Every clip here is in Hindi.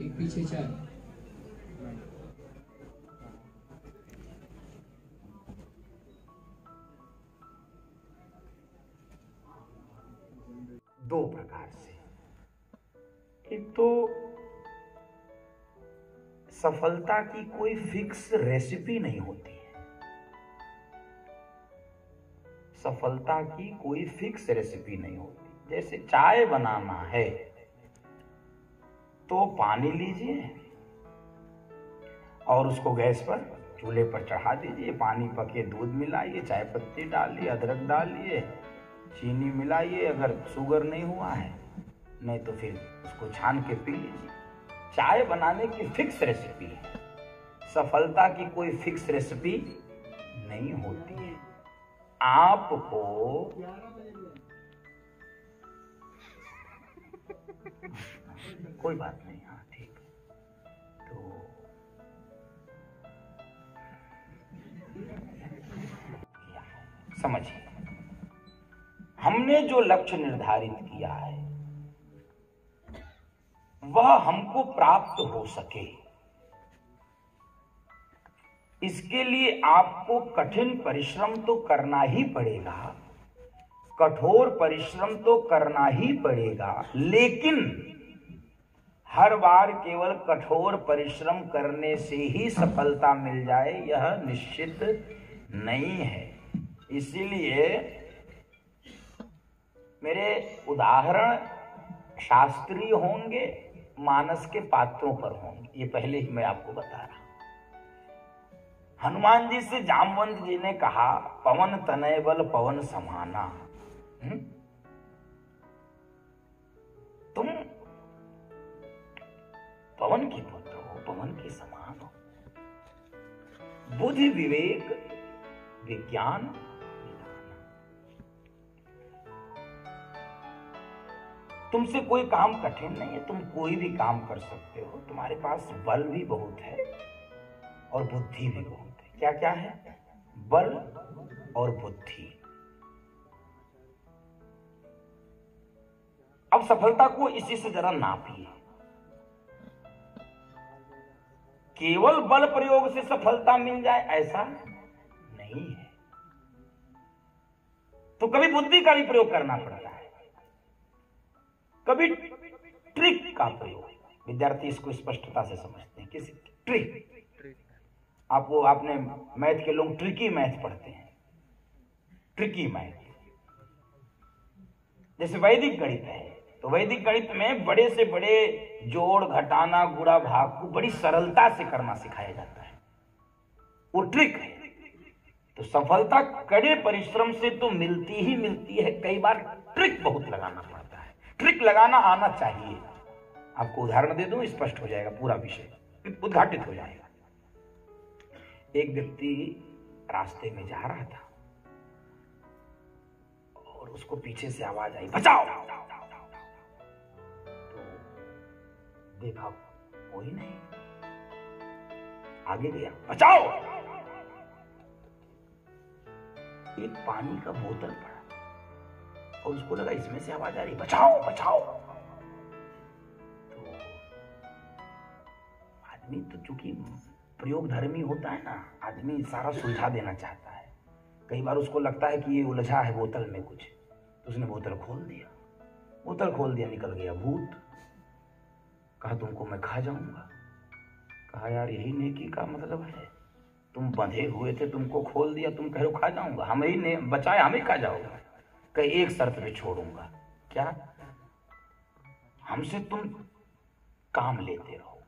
एक पीछे चार। दो प्रकार से। एक तो सफलता की कोई फिक्स रेसिपी नहीं होती है। सफलता की कोई फिक्स रेसिपी नहीं होती। जैसे चाय बनाना है तो पानी लीजिए और उसको गैस पर चूल्हे पर चढ़ा दीजिए। पानी पके, दूध मिलाइए, चाय पत्ती डालिए, अदरक डालिए, चीनी मिलाइए, अगर शुगर नहीं हुआ है, नहीं तो फिर उसको छान के पी लीजिए। चाय बनाने की फिक्स रेसिपी है। सफलता की कोई फिक्स रेसिपी नहीं होती है। आपको कोई बात नहीं हाँ ठीक तो समझिए, हमने जो लक्ष्य निर्धारित किया है, वह हमको प्राप्त हो सके। इसके लिए आपको कठिन परिश्रम तो करना ही पड़ेगा, कठोर परिश्रम तो करना ही पड़ेगा, लेकिन हर बार केवल कठोर परिश्रम करने से ही सफलता मिल जाए, यह निश्चित नहीं है। इसीलिए मेरे उदाहरण शास्त्रीय होंगे, मानस के पात्रों पर होंगे। ये पहले ही मैं आपको बता रहा हनुमान जी से जामवंत जी ने कहा, पवन तनय बल पवन समाना। हम्म? पवन के पुत्र हो, पवन के समान हो। बुद्धि विवेक, विज्ञान तुमसे कोई काम कठिन नहीं है, तुम कोई भी काम कर सकते हो। तुम्हारे पास बल भी बहुत है और बुद्धि भी बहुत है। क्या क्या है? बल और बुद्धि। अब सफलता को इसी से जरा नापिए। केवल बल प्रयोग से सफलता मिल जाए, ऐसा नहीं है। तो कभी बुद्धि का भी प्रयोग करना पड़ता है। कभी ट्रिक का प्रयोग। विद्यार्थी इसको स्पष्टता से समझते हैं। किसी ट्रिक? आप वो आपने मैथ के लोग ट्रिकी मैथ पढ़ते हैं। Tricky math. जैसे वैदिक गणित है। तो वैदिक गणित में बड़े से बड़े जोड़, घटाना गुड़ा भाग को बड़ी सरलता से करना सिखाया जाता है। वो ट्रिक है। तो सफलता कड़े परिश्रम से तो मिलती ही मिलती है। कई बार ट्रिक बहुत लगाना पड़ता है। ट्रिक लगाना आना चाहिए। आपको उदाहरण दे दूँ, स्पष्ट हो जाएगा पूरा विषय। उद्घाटित हो जाएगा। एक व्यक्ति रास्ते में जा रहा था और उसको पीछे से आवाज़ आई, बचाओ! देखा कोई नहीं। आगे गया। बचाओ! एक पानी का बोतल पड़ा और उसको लगा इसमें से आवाज़ आ रही बचाओ बचाओ! तो आदमी तो चूँकि प्रयोग धर्मी होता है ना, आदमी सारा सुलझा देना चाहता है। कई बार उसको लगता है कि ये उलझा है बोतल में कुछ। तो उसने बोतल खोल दिया। बोतल खोल दिया, निकल गया, भूत। कहा, तुमको मैं खा जाऊँगा? कहा, यार, यही नेकी का मतलब है। तुम बंधे हुए थे, तुमको खोल दिया, तुम कह रहे हो, खा जाऊँगा। हम ही बचाए हम ही खा जाओगे। कहीं एक शर्त पे छोड़ूँगा। क्या? हमसे तुम काम लेते रहो।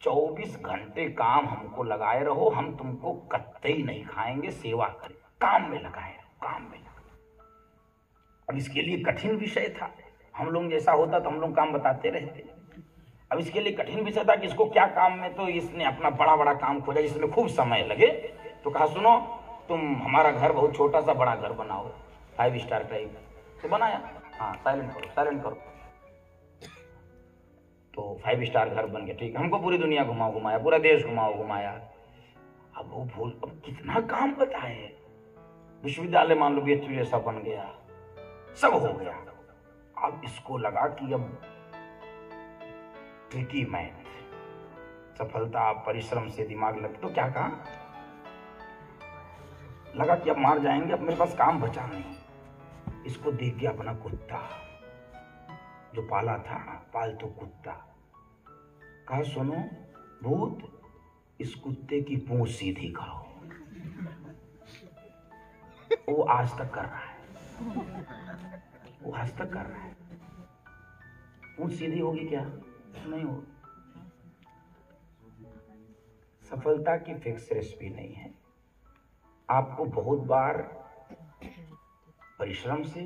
चौबीस घंटे काम हमको लगाए रहो। हम तुमको कत्ते नहीं खाएँगे, सेवा करें। काम में लगाए रहो, काम में लगाए अब इसके लिए कठिन विषय था। हम लोग जैसा होता तो हम लोग काम बताते रहते। अब इसके लिए कठिन विषय था कि इसको क्या काम में तो इसने अपना बड़ा बड़ा काम खोजा, जिसमें खूब समय लगे। तो कहा, सुनो, तुम हमारा घर बहुत छोटा सा बड़ा घर बनाओ फाइव स्टार टाइप तो बनाया। हाँ साइलेंट करो साइलेंट करो। तो फाइव स्टार घर बन गया, ठीक। है हमको पूरी दुनिया घुमाओ, घुमाया, पूरा देश घुमाओ, घुमाया। अब वो भूल, अब कितना काम बताए। विश्वविद्यालय मान लो बी जैसा बन गया। सब हो गया। अब इसको लगा कि अब ट्रिकी मैथ सफलता, परिश्रम से दिमाग लग तो क्या कहा? लगा कि अब मार जाएँगे, अब मेरे पास काम बचा नहीं। इसको देख गया अपना कुत्ता, जो पाला था, पालतू तो कुत्ता। कहा, सुनो, भूत, इस कुत्ते की पूंछ सीधी करो वो आज तक कर रहा है। वो आज तक कर रहा है। पूंछ सीधी होगी क्या? नहीं होगी सफलता की फिक्स रेसिपी नहीं है। आपको बहुत बार परिश्रम से,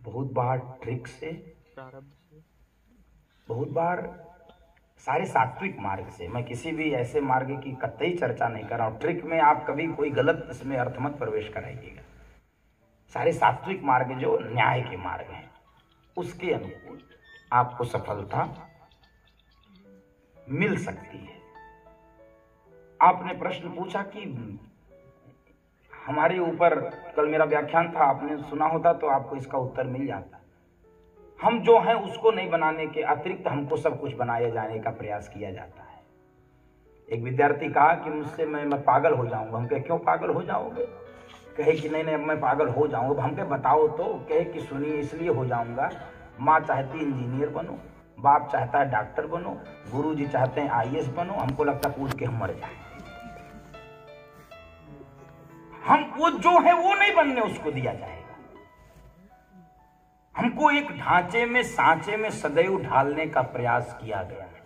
बहुत बार ट्रिक से, बहुत बार सारे सात्विक मार्ग से, मैं किसी भी ऐसे मार्ग की कतई चर्चा नहीं कर रहा हूँ। ट्रिक में आप कभी कोई गलत इसमें अर्थ मत प्रवेश कराइएगा। सारे सात्विक मार्ग जो न्याय के मार्ग हैं, उसके अनुकूल। आपको सफलता मिल सकती है। आपने प्रश्न पूछा कि हमारे ऊपर कल मेरा व्याख्यान था, आपने सुना होता तो आपको इसका उत्तर मिल जाता। हम जो हैं उसको नहीं बनाने के अतिरिक्त हमको सब कुछ बनाए जाने का प्रयास किया जाता है। एक विद्यार्थी कहा कि मुझसे मैं मैं पागल हो जाऊँगा। हम कहे, क्यों पागल हो जाओगे? कहे कि, नहीं नहीं मैं पागल हो जाऊँगा। हम कहे, बताओ तो। कहे कि, सुनिए, इसलिए हो जाऊँगा माँ चाहती इंजीनियर बनो, बाप चाहता है डॉक्टर बनो गुरु जी चाहते हैं आई बनो, हमको लगता कूद के हम मर जाए। हम वो जो है, वो नहीं बनने उसको दिया जाएगा। हमको एक ढांचे में, सांचे में सदैव ढालने का प्रयास किया गया है।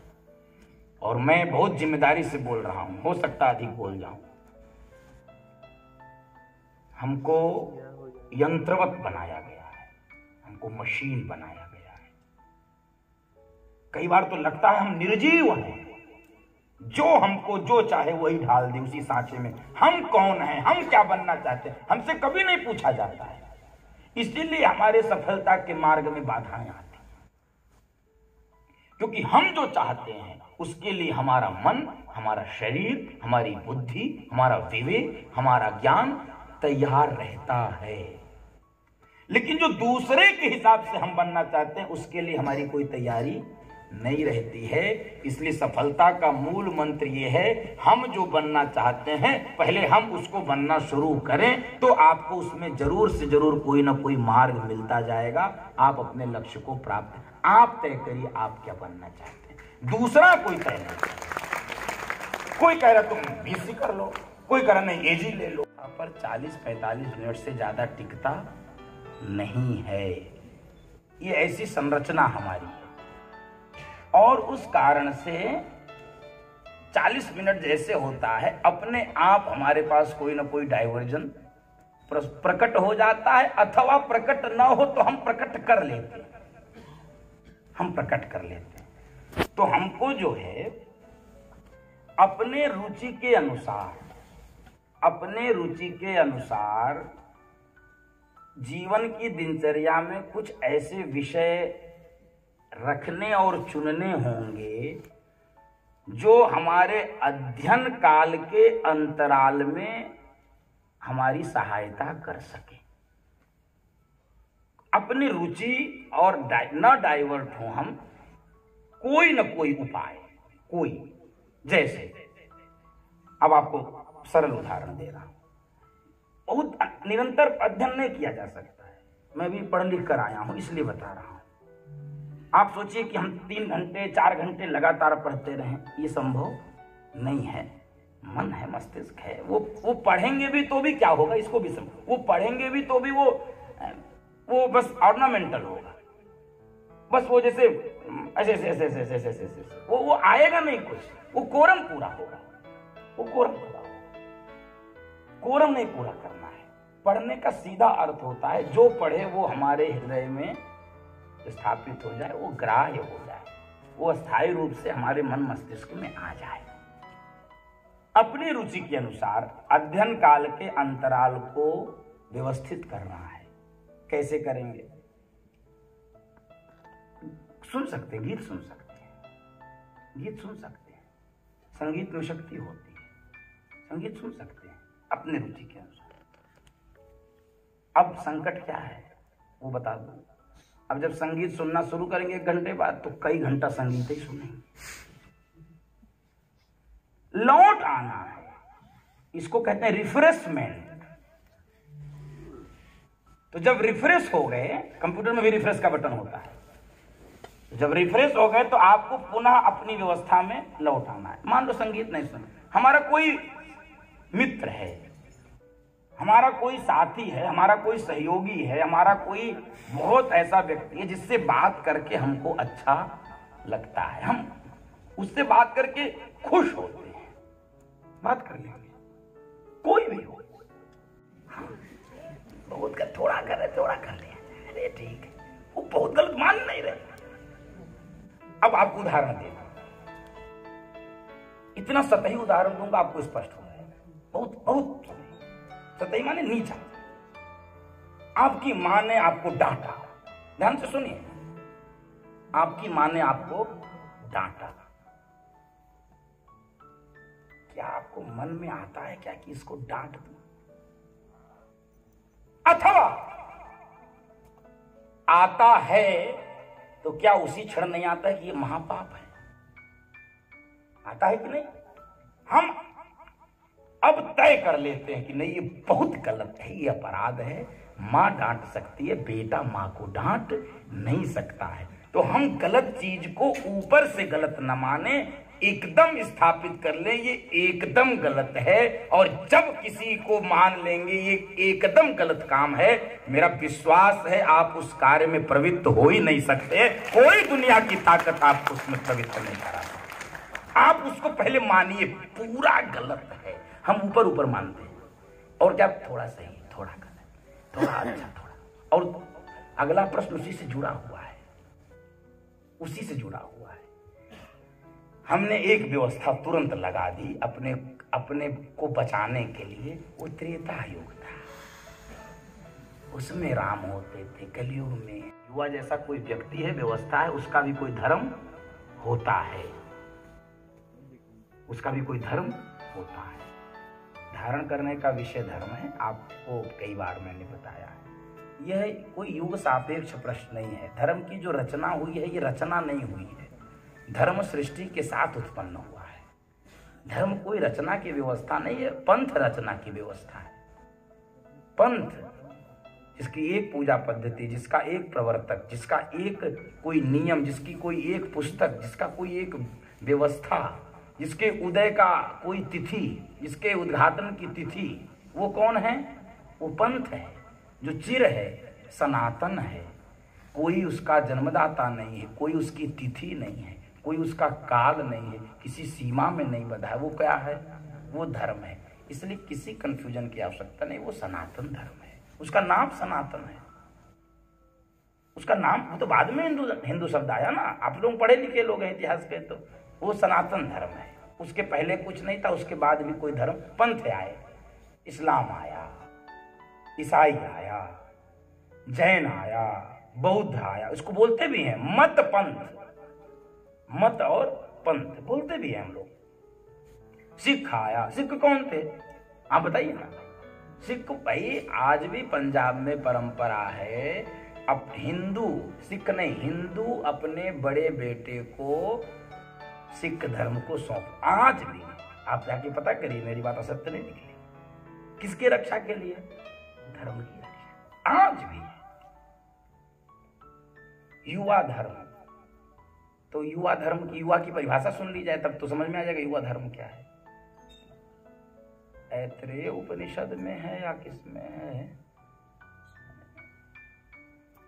और मैं बहुत ज़िम्मेदारी से बोल रहा हूँ, हो सकता अधिक बोल जाऊँ। हमको यंत्रवत बनाया गया हमको मशीन बनाया गया है। कई बार तो लगता है हम निर्जीव हैं। जो हमको जो चाहे वही ढाल दे उसी सांचे में। हम कौन हैं? हम क्या बनना चाहते हैं? हमसे कभी नहीं पूछा जाता है। इसीलिए हमारे सफलता के मार्ग में बाधाएँ आती क्योंकि हम जो चाहते हैं, उसके लिए हमारा मन, हमारा शरीर, हमारी बुद्धि, हमारा विवेक, हमारा ज्ञान तैयार रहता है। लेकिन जो दूसरे के हिसाब से हम बनना चाहते हैं, उसके लिए हमारी कोई तैयारी नहीं रहती है। इसलिए सफलता का मूल मंत्र ये है, हम जो बनना चाहते हैं, पहले हम उसको बनना शुरू करें तो आपको उसमें ज़रूर से ज़रूर कोई ना कोई मार्ग मिलता जाएगा। आप अपने लक्ष्य को प्राप्त, आप तय करिए आप क्या बनना चाहते हैं। दूसरा कोई तय नहीं कोई कह रहा तुम बीसी कर लो। कोई कह रहा नहीं एजी ले लो। पर 40-45 मिनट से ज़्यादा टिकता नहीं है। ये ऐसी संरचना हमारी है। और उस कारण से 40 मिनट जैसे होता है, अपने आप हमारे पास कोई ना कोई डाइवर्जन प्रकट हो जाता है, अथवा प्रकट न हो तो हम प्रकट कर लेते हम प्रकट कर लेते हैं। तो हमको जो है, अपने रुचि के अनुसार, अपने रुचि के अनुसार जीवन की दिनचर्या में कुछ ऐसे विषय रखने और चुनने होंगे जो हमारे अध्ययन काल के अंतराल में हमारी सहायता कर सके। अपनी रुचि और न डाइवर्ट हो हम, कोई न कोई उपाय, कोई, जैसे, अब आपको सरल उदाहरण दे रहा हूँ। बहुत निरंतर अध्ययन नहीं किया जा सकता है। मैं भी पढ़ लिख कर आया हूँ, इसलिए बता रहा हूँ। आप सोचिए कि हम तीन घंटे, चार घंटे लगातार पढ़ते रहें, ये संभव नहीं है। मन है, मस्तिष्क है। वो वो पढ़ेंगे भी तो भी क्या होगा? इसको भी समझो। वो पढ़ेंगे भी तो भी वो वो बस ऑर्नामेंटल होगा। बस वो जैसे, ऐसे ऐसे ऐसे ऐसे ऐसे ऐसे वो वो आएगा नहीं कुछ। वो कोरम पूरा होगा। वो कोरम पूरा कोरम नहीं पूरा करना है। पढ़ने का सीधा अर्थ होता है, जो पढ़े वो हमारे हृदय में स्थापित हो जाए, वो ग्राह्य हो जाए, वो स्थायी रूप से हमारे मन मस्तिष्क में आ जाए। अपनी रुचि के अनुसार अध्ययन काल के अंतराल को व्यवस्थित करना है। कैसे करेंगे? सुन सकते हैं, गीत सुन सकते हैं। गीत सुन सकते हैं। संगीत में शक्ति होती है। संगीत सुन सकते हैं। अपने रुचि के अनुसार। अब संकट क्या है, वो बता दो। अब जब संगीत सुनना शुरू करेंगे एक घंटे बाद तो कई घंटा संगीत ही सुनेंगे। लौट आना है। इसको कहते हैं रिफ्रेशमेंट तो जब रिफ्रेश हो गए, कंप्यूटर में भी रिफ्रेश का बटन होता है। जब रिफ्रेश हो गए तो आपको पुनः अपनी व्यवस्था में लौट आना है। मान लो संगीत नहीं सुन हमारा कोई मित्र है। हमारा कोई साथी है हमारा कोई सहयोगी है हमारा कोई बहुत ऐसा व्यक्ति है जिससे बात करके हमको अच्छा लगता है। हम उससे बात करके खुश होते हैं। बात कर लेंगे। कोई भी हो। हाँ, बहुत कर थोड़ा कर रहे थोड़ा कर ले। अरे ठीक है। वो बहुत गलत मान नहीं रहे। अब आपको उदाहरण देना इतना सतही उदाहरण दूँगा आपको स्पष्ट हो जाएगा बहुत बहुत सतही माने नीचा। आपकी माँ ने आपको डांटा। ध्यान से सुनिए। आपकी माँ ने आपको डांटा। क्या आपको मन में आता है क्या कि इसको डांट दू? अथवा आता है तो क्या उसी क्षण नहीं आता है कि ये महापाप है? आता है कि नहीं? हम अब तय कर लेते हैं कि नहीं, ये बहुत गलत है, ये अपराध है। माँ डांट सकती है, बेटा माँ को डांट नहीं सकता है। तो हम गलत चीज़ को ऊपर से गलत न माने, एकदम स्थापित कर ले, ये एकदम गलत है। और जब किसी को मान लेंगे, ये एकदम गलत काम है। मेरा विश्वास है, आप उस कार्य में प्रवृत्त हो ही नहीं सकते। कोई दुनिया की ताकत आपको उसमें प्रवृत्त नहीं करा आप उसको पहले मानिए, पूरा गलत है। हम ऊपर ऊपर मानते हैं। और क्या? थोड़ा सही, थोड़ा गलत, थोड़ा अच्छा थोड़ा। और अगला प्रश्न उसी से जुड़ा हुआ है। उसी से जुड़ा हुआ है। हमने एक व्यवस्था तुरंत लगा दी अपने अपने को बचाने के लिए। वो त्रेता युग था। उसमें राम होते थे, कलयुग में। युवा जैसा कोई व्यक्ति है, व्यवस्था है, उसका भी कोई धर्म होता है। उसका भी कोई धर्म होता है धारण करने का विषय धर्म है, आपको कई बार मैंने बताया है। यह कोई युग सापेक्ष प्रश्न नहीं है। धर्म की जो रचना हुई है, ये रचना नहीं हुई है। धर्म सृष्टि के साथ उत्पन्न हुआ है। धर्म कोई रचना की व्यवस्था नहीं है, पंथ रचना की व्यवस्था है। पंथ, जिसकी एक पूजा पद्धति, जिसका एक प्रवर्तक, जिसका एक कोई नियम, जिसकी कोई एक पुस्तक, जिसका कोई एक व्यवस्था जिसके उदय का कोई तिथि जिसके उद्घाटन की तिथि, वो कौन है? वो पंथ है, जो चिर है, सनातन है। कोई उसका जन्मदाता नहीं है, कोई उसकी तिथि नहीं है, कोई उसका काल नहीं है, किसी सीमा में नहीं बधा है। वो क्या है? वो धर्म है। इसलिए किसी कंफ्यूजन की आवश्यकता नहीं, वो सनातन धर्म है। उसका नाम सनातन है। उसका नाम, वो तो बाद में हिंदू हिंदू शब्द आया ना। आप लोग पढ़े लिखे लोग हैं इतिहास के तो। वो सनातन धर्म है। उसके पहले कुछ नहीं था, उसके बाद भी कोई धर्म। पंथ आए, इस्लाम आया, ईसाई आया, जैन आया, बौद्ध आया। उसको बोलते भी हैं मत पंथ। मत और पंथ, बोलते भी हैं हम लोग। सिख आया। सिख कौन थे? आप बताइए ना। सिख भाई, आज भी पंजाब में परंपरा है, अब हिंदू, सिख नहीं हिंदू अपने बड़े बेटे को सिख धर्म को सौंप। आज भी आप जाके पता करिए, मेरी बात असत्य नहीं निकली। किसके रक्षा के लिए? धर्म की रक्षा। आज भी युवा धर्म। तो युवा धर्म की, युवा की परिभाषा सुन ली जाए, तब तो समझ में आ जाएगा युवा धर्म क्या है। ऐत्रेय उपनिषद में है या किसमें है?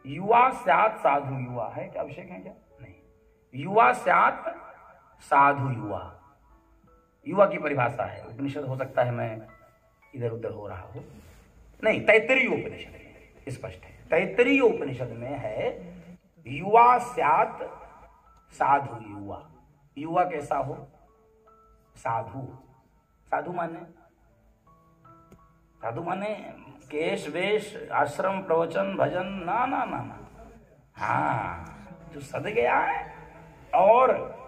युवा सात साधु युवा है। क्या अभिषेक है क्या? नहीं। युवा सात साधु युवा। युवा की परिभाषा है। उपनिषद हो सकता है मैं इधर उधर हो रहा हूँ। नहीं, तैतरीय उपनिषद स्पष्ट है। तैतरीय उपनिषद में है, युवा सात साधु युवा। युवा कैसा हो? साधु। साधु माने? साधु माने केश, वेश, आश्रम, प्रवचन, भजन, ना ना ना ना। हाँ जो सद गया है और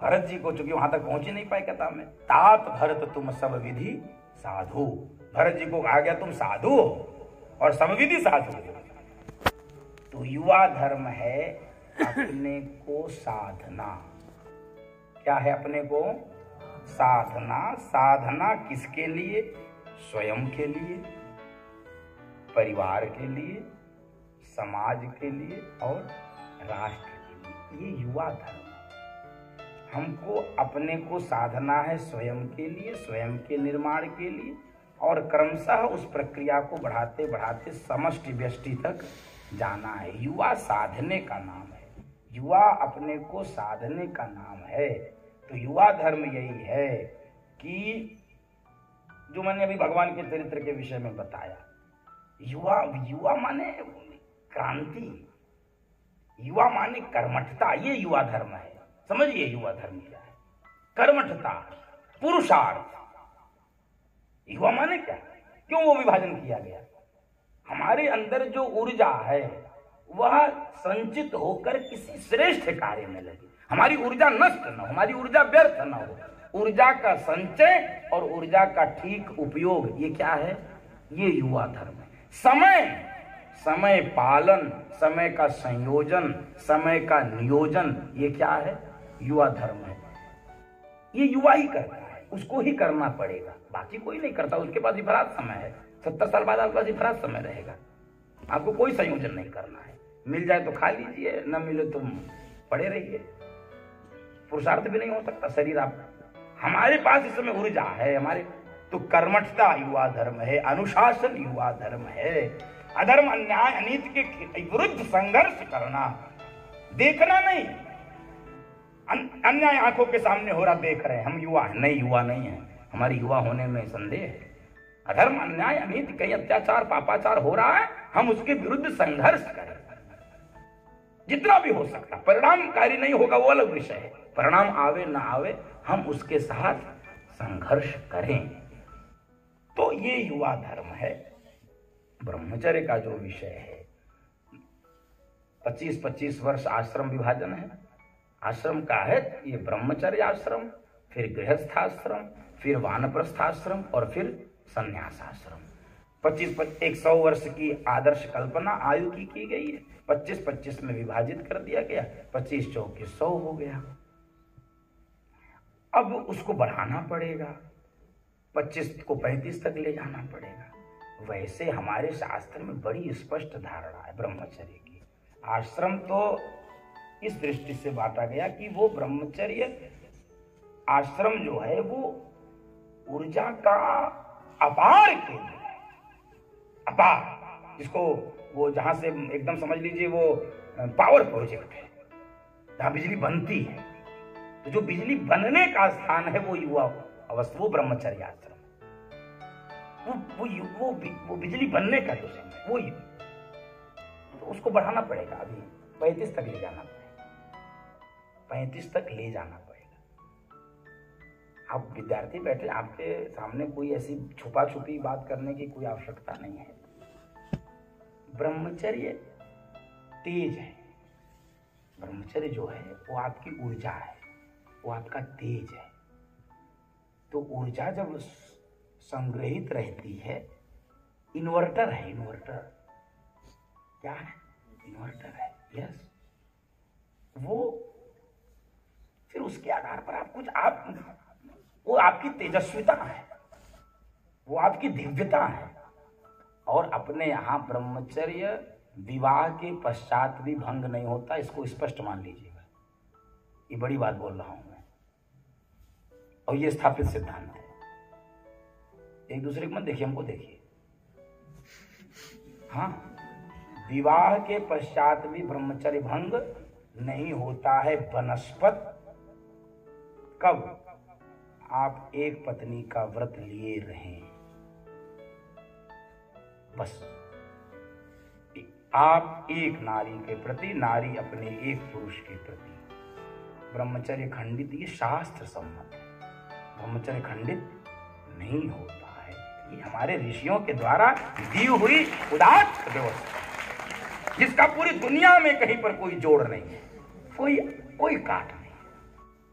भरत जी को चूँकि वहाँ तक पहुँच ही नहीं पाए कथा में, तात भरत तुम सब विधि साधु। भरत जी को कहा गया, तुम साधु हो और सब विधि साधु तो युवा धर्म है अपने को साधना। क्या है अपने को? साधना। साधना किसके लिए? स्वयं के लिए, परिवार के लिए, समाज के लिए और राष्ट्र के लिए। ये युवा धर्म हमको अपने को साधना है स्वयं के लिए, स्वयं के निर्माण के लिए, और क्रमशः उस प्रक्रिया को बढ़ाते बढ़ाते समष्टि व्यष्टि तक जाना है। युवा साधने का नाम है। युवा अपने को साधने का नाम है। तो युवा धर्म यही है कि जो मैंने अभी भगवान के चरित्र के विषय में बताया, युवा युवा माने क्रांति, युवा माने कर्मठता, ये युवा धर्म है। समझिए युवा धर्म क्या है। कर्मठता, पुरुषार्थ। युवा माने क्या? क्यों वो विभाजन किया गया? हमारे अंदर जो ऊर्जा है, वह संचित होकर किसी श्रेष्ठ कार्य में लगे। हमारी ऊर्जा नष्ट न हो, हमारी ऊर्जा व्यर्थ न हो। ऊर्जा का संचय और ऊर्जा का ठीक उपयोग, ये क्या है? ये युवा धर्म है। समय समय पालन, समय का संयोजन, समय का नियोजन, ये क्या है? युवा धर्म है। ये युवा ही करता है, उसको ही करना पड़ेगा। बाकी कोई नहीं करता, उसके पास इफरात समय है। सत्तर साल बाद आपके पास इफरात समय रहेगा। आपको कोई संयोजन नहीं करना है। मिल जाए तो खा लीजिए, न मिले तो पड़े रहिए। पुरुषार्थ भी नहीं हो सकता, शरीर आप हमारे पास इस समय ऊर्जा है, हमारे तो कर्मठता युवा धर्म है, अनुशासन युवा धर्म है। अधर्म, अन्याय, अनित के विरुद्ध संघर्ष करना, देखना नहीं। अन्याय आँखों के सामने हो रहा, देख रहे हैं। हम युवा है, नहीं युवा नहीं है। हमारे युवा होने में संदेह है। अधर्म, अन्याय, अनित, कई अत्याचार, पापाचार हो रहा है, हम उसके विरुद्ध संघर्ष करें जितना भी हो सकता, परिणामकारी नहीं होगा, वो अलग विषय है। परिणाम आवे, ना आवे, हम उसके साथ संघर्ष करें। तो ये युवा धर्म है। ब्रह्मचर्य का जो विषय है 25-25 वर्ष आश्रम विभाजन है। आश्रम का है, ये ब्रह्मचर्य आश्रम, फिर गृहस्थ आश्रम फिर वानप्रस्थ आश्रम और फिर संन्यास आश्रम पच्चीस एक सौ वर्ष की आदर्श कल्पना आयु की की गई है। पच्चीस पच्चीस में विभाजित कर दिया गया, पच्चीस चौकीस सौ हो गया। अब उसको बढ़ाना पड़ेगा, पच्चीस को पैंतीस तक ले जाना पड़ेगा। वैसे हमारे शास्त्र में बड़ी स्पष्ट धारणा है ब्रह्मचर्य की। आश्रम तो इस दृष्टि से बांटा गया कि वो ब्रह्मचर्य आश्रम जो है, वो ऊर्जा का अपार केंद्र अपार, जिसको वो जहाँ से एकदम समझ लीजिए वो पावर प्रोजेक्ट है। जहाँ बिजली बनती है। तो जो बिजली बनने का स्थान है, वो युवा अवस्था, वो ब्रह्मचर्य आश्रम वो वो वो वो बिजली बनने का जो समय वो तो उसको बढ़ाना पड़ेगा अभी, पैंतीस तक ले जाना पैंतीस तक ले जाना पड़ेगा। आप विद्यार्थी बैठे, आपके सामने कोई ऐसी छुपा छुपी बात करने की कोई आवश्यकता नहीं है। ब्रह्मचर्य तेज है। ब्रह्मचर्य जो है, वो आपकी ऊर्जा है। वो आपका तेज है। तो ऊर्जा जब संग्रहित रहती है, इन्वर्टर है, इन्वर्टर। क्या है? इन्वर्टर है यस वो फिर उसके आधार पर आप कुछ, आप, वो आपकी तेजस्विता है। वो आपकी दिव्यता है। और अपने यहाँ ब्रह्मचर्य विवाह के पश्चात भी भंग नहीं होता, इसको स्पष्ट मान लीजिएगा। ये बड़ी बात बोल रहा हूँ मैं। और ये स्थापित सिद्धांत है। एक दूसरे को मत देखिए, हमको देखिए। हाँ विवाह के पश्चात भी ब्रह्मचर्य भंग नहीं होता है, वनस्पत कब आप एक पत्नी का व्रत लिए रहें? बस। आप एक नारी के प्रति, नारी अपने एक पुरुष के प्रति। ब्रह्मचर्य खंडित ये शास्त्र सम्मत है। ब्रह्मचर्य खंडित नहीं होता है। ये हमारे ऋषियों के द्वारा दी हुई उदात व्यवस्था जिसका पूरी दुनिया में कहीं पर कोई जोड़ नहीं है। कोई कोई काट नहीं।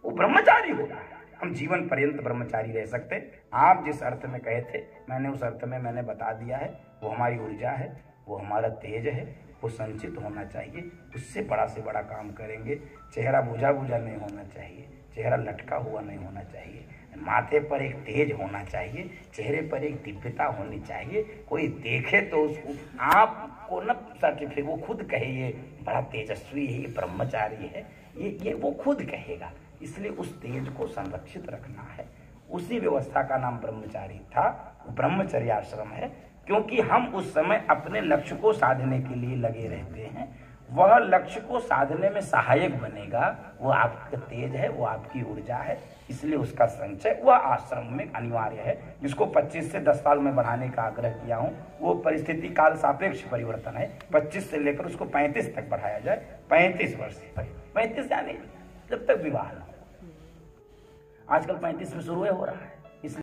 वो ब्रह्मचारी होता है। हम जीवन पर्यंत ब्रह्मचारी रह सकते। आप जिस अर्थ में कहे थे, मैंने उस अर्थ में मैंने बता दिया है, वो हमारी ऊर्जा है, वो हमारा तेज है, वो संचित होना चाहिए, उससे बड़ा से बड़ा काम करेंगे। चेहरा बुझा बुझा नहीं होना चाहिए, चेहरा लटका हुआ नहीं होना चाहिए। माथे पर एक तेज होना चाहिए, चेहरे पर एक दिव्यता होनी चाहिए। कोई देखे तो उसको, आपको न सर्टिफिकेट वो खुद कहे, ये बड़ा तेजस्वी है, ये ब्रह्मचारी है। ये ये वो खुद कहेगा। इसलिए उस तेज को संरक्षित रखना है। उसी व्यवस्था का नाम ब्रह्मचारी था। ब्रह्मचर्य आश्रम है, क्योंकि हम उस समय अपने लक्ष्य को साधने के लिए लगे रहते हैं। वह लक्ष्य को साधने में सहायक बनेगा। वह आपका तेज है वह आपकी ऊर्जा है, इसलिए उसका संचय वह आश्रम में अनिवार्य है। जिसको 25 से 10 साल में बढ़ाने का आग्रह किया हूँ, वो परिस्थिति काल सापेक्ष परिवर्तन है। 25 से लेकर उसको 35 तक बढ़ाया जाए 35 वर्ष तक। पैंतीस यानी जब तक विवाह आजकल 35 में शुरू हो रहा है।